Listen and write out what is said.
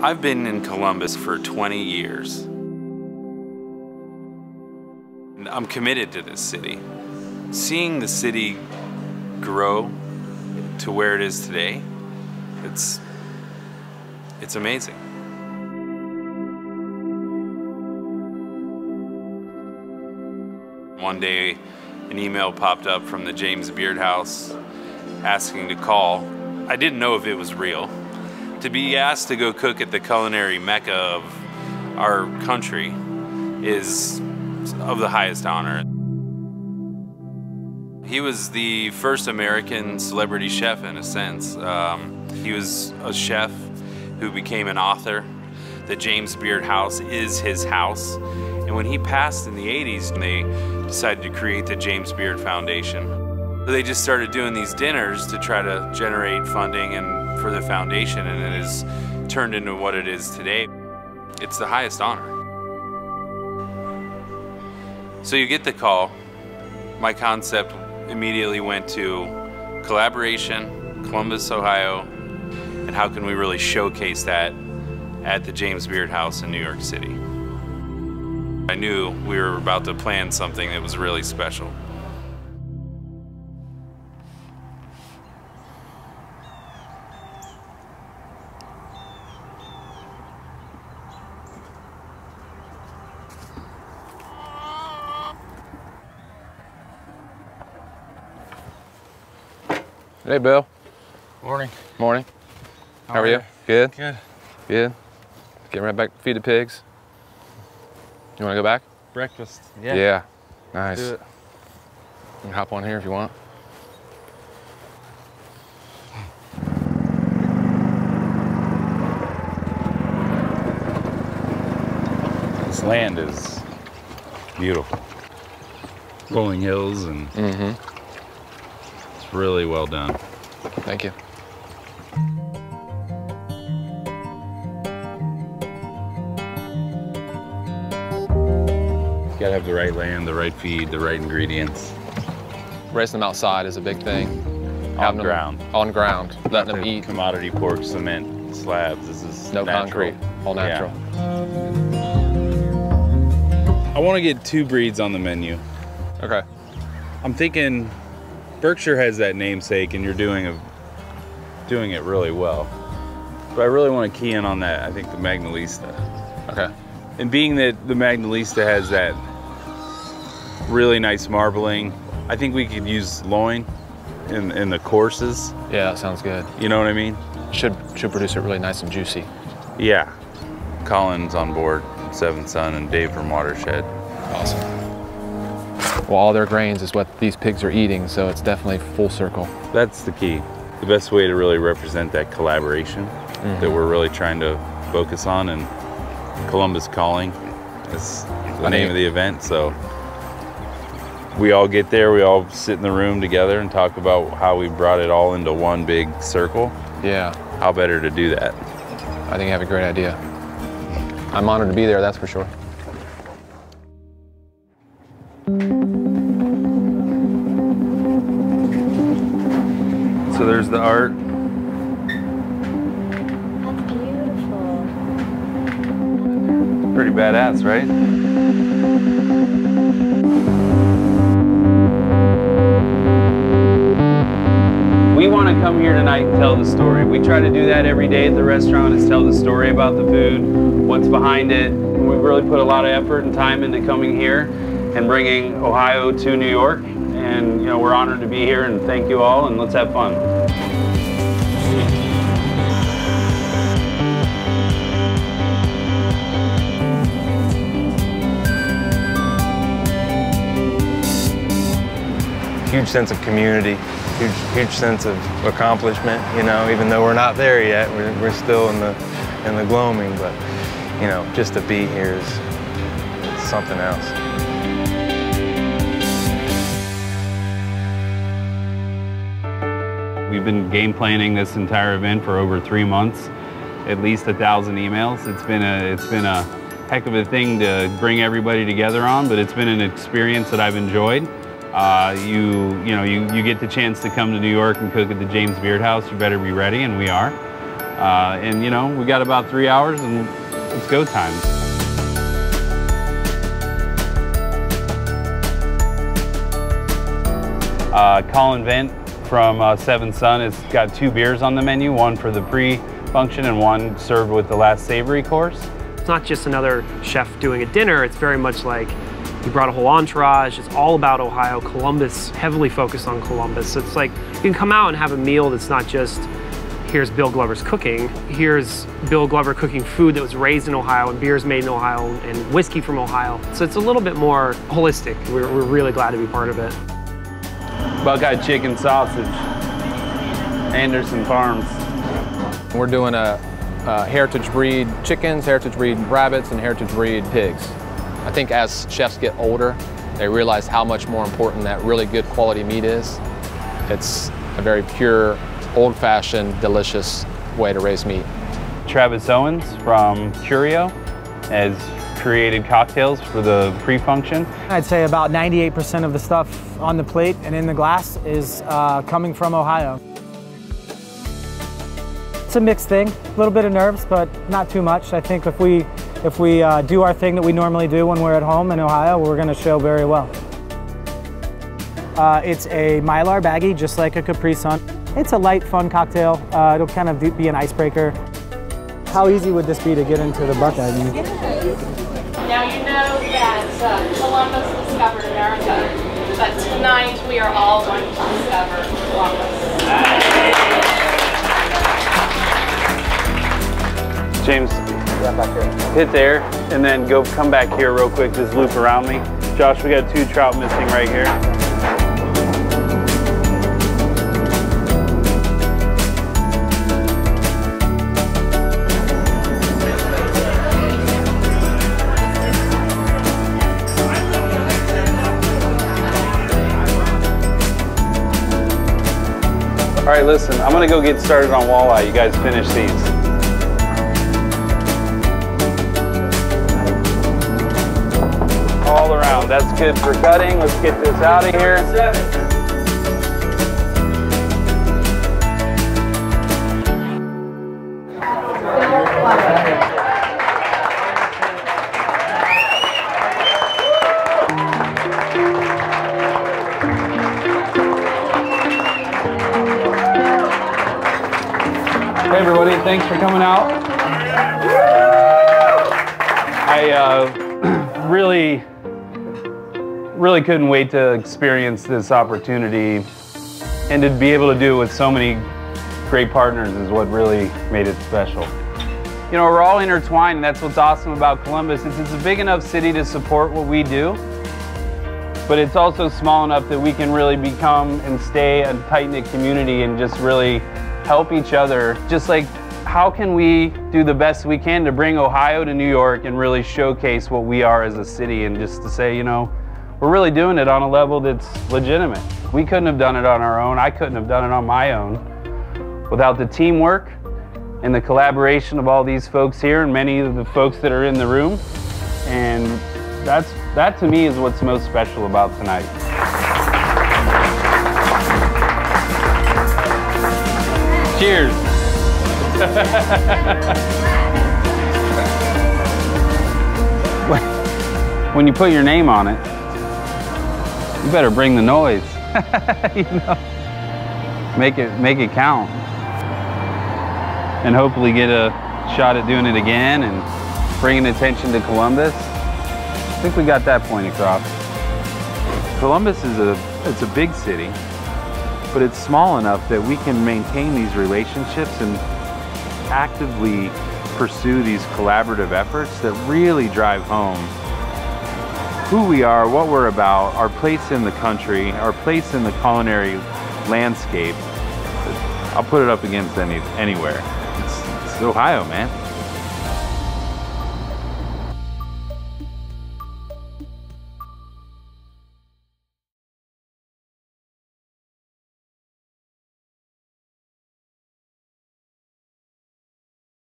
I've been in Columbus for 20 years. I'm committed to this city. Seeing the city grow to where it is today, it's it's amazing. One day, an email popped up from the James Beard House asking to call. I didn't know if it was real. To be asked to go cook at the culinary mecca of our country is of the highest honor. He was the first American celebrity chef in a sense. Um, he was a chef who became an author. The James Beard House is his house. And when he passed in the 80s, they decided to create the James Beard Foundation. They just started doing these dinners to try to generate funding and for the foundation, and it has turned into what it is today. It's the highest honor. So you get the call. My concept immediately went to collaboration, Columbus, Ohio, and how can we really showcase that at the James Beard House in New York City. I knew we were about to plan something that was really special. Hey, Bill. Morning. Morning. How, How, are, you? Good. Good. Good. Getting right back to feed the pigs. You want to go back? Breakfast. Yeah. Yeah. Nice. Do You can hop on here if you want. This land is beautiful. Rolling hills and Mm-hmm. it's really well done. Thank you. You gotta have the right land, the right feed, the right ingredients. Raising them outside is a big thing. On them ground. On ground. Letting them eat. Commodity pork, cement, slabs. This is No natural. concrete. All natural. I want to get two breeds on the menu. Okay. I'm thinking Berkshire has that namesake, and you're doing a doing it really well. But I really want to key in on that. I think the Mangalitsa. Okay. And being that the Mangalitsa has that really nice marbling, I think we could use loin in, in the courses. Yeah, that sounds good. You know what I mean? Should should produce it really nice and juicy. Yeah. Colin's on board, Seventh Son, and Dave from Watershed. Awesome. Well, all their grains is what these pigs are eating, so it's definitely full circle. That's the key. The best way to really represent that collaboration that mhm. we're really trying to focus on, and Columbus Calling is the I name think- of the event. So we all get there, we all sit in the room together and talk about how we brought it all into one big circle. Yeah, How better to do that? I think you have a great idea. I'm honored to be there, that's for sure. There's the art. That's beautiful. Pretty badass, right? We want to come here tonight and tell the story. We try to do that every day at the restaurant is tell the story about the food, what's behind it. We really put a lot of effort and time into coming here and bringing Ohio to New York. And you know, we're honored to be here and thank you all and let's have fun. Huge sense of community, huge huge sense of accomplishment. You know, even though we're not there yet, we're, we're still in the in the gloaming. But you know, just to be here is something else. We've been game planning this entire event for over three months, at least a thousand emails. It's been a it's been a heck of a thing to bring everybody together on, but it's been an experience that I've enjoyed. Uh, you you know you you get the chance to come to New York and cook at the James Beard House. You better be ready, and we are. Uh, and you know, we got about three hours and it's go time. Uh, Colin Vent from uh, Seventh Son has got two beers on the menu, one for the pre-function and one served with the last savory course. It's not just another chef doing a dinner, it's very much like he brought a whole entourage. It's all about Ohio. Columbus, heavily focused on Columbus. So it's like you can come out and have a meal that's not just here's Bill Glover's cooking, here's Bill Glover cooking food that was raised in Ohio and beers made in Ohio and whiskey from Ohio. So it's a little bit more holistic. We're, we're really glad to be part of it. Buckeye chicken sausage, Anderson Farms. We're doing a, a heritage breed chickens, heritage breed rabbits, and heritage breed pigs. I think as chefs get older, they realize how much more important that really good quality meat is. It's a very pure, old-fashioned, delicious way to raise meat. Travis Owens from Curio has created cocktails for the pre-function. I'd say about 98% of the stuff on the plate and in the glass is uh, coming from Ohio. It's a mixed thing, a little bit of nerves, but not too much. I think if we, if we uh, do our thing that we normally do when we're at home in Ohio, we're gonna show very well. Uh, it's a Mylar baggie, just like a Capri Sun. It's a light, fun cocktail. Uh, it'll kind of be an icebreaker. How easy would this be to get into the Buckeye? I mean, Now you know that uh, Columbus discovered America, but tonight we are all going to discover Columbus. James, hit there and then go come back here real quick, just loop around me. Josh, we got two trout missing right here. All right, listen, I'm gonna go get started on walleye. You guys finish these. That's good for cutting. Let's get this out of here. Hey everybody, thanks for coming out. I uh, really really couldn't wait to experience this opportunity and to be able to do it with so many great partners is what really made it special. You know, we're all intertwined, and that's what's awesome about Columbus. It's, it's a big enough city to support what we do, but it's also small enough that we can really become and stay a tight-knit community and just really help each other. Just like, how can we do the best we can to bring Ohio to New York and really showcase what we are as a city and just to say, you know, we're really doing it on a level that's legitimate. We couldn't have done it on our own. I couldn't have done it on my own without the teamwork and the collaboration of all these folks here and many of the folks that are in the room. And that's, that to me is what's most special about tonight. Cheers. when you put your name on it, you better bring the noise. you know, make it make it count, and hopefully get a shot at doing it again and bringing attention to Columbus. I think we got that point across. Columbus is a it's a big city, but it's small enough that we can maintain these relationships and actively pursue these collaborative efforts that really drive home who we are, what we're about, our place in the country, our place in the culinary landscape. I'll put it up against any anywhere. It's, it's Ohio, man.